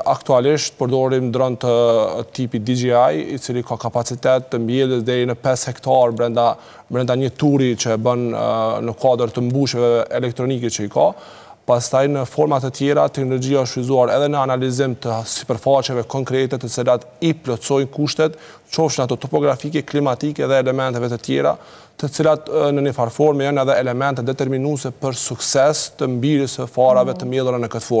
Aktualisht përdorim dron të tipit DJI, i cili ka kapacitet të mbjelljes deri në pesë hektarë brenda një turi që e bën në kuadër të mbushjeve elektronike që i ka. Pastaj në forma të tjera, teknologjia është shfrytëzuar edhe në analizim të sipërfaqeve konkrete të cilat i plotësojnë kushtet, qofshin ato topografike, klimatike dhe elementeve të tjera, të cilat në njëfarë forme janë edhe elemente determinuese për sukses të mbirjes së farave të mbjellura në këtë formë.